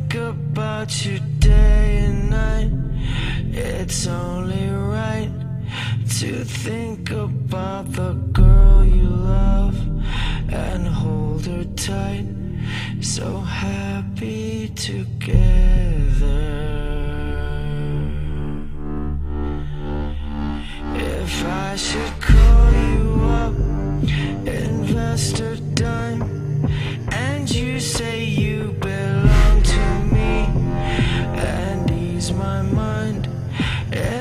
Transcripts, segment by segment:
think about you day and night. It's only right to think about the girl you love and hold her tight. So happy together. If I should my mind. Yeah.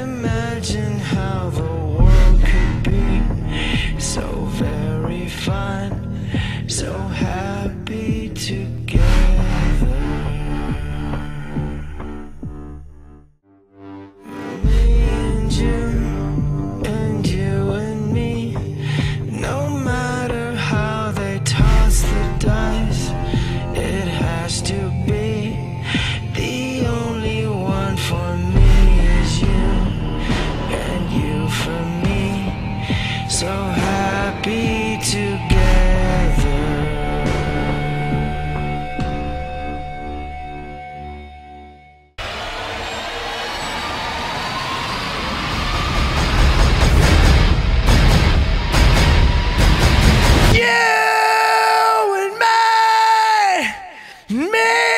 Man!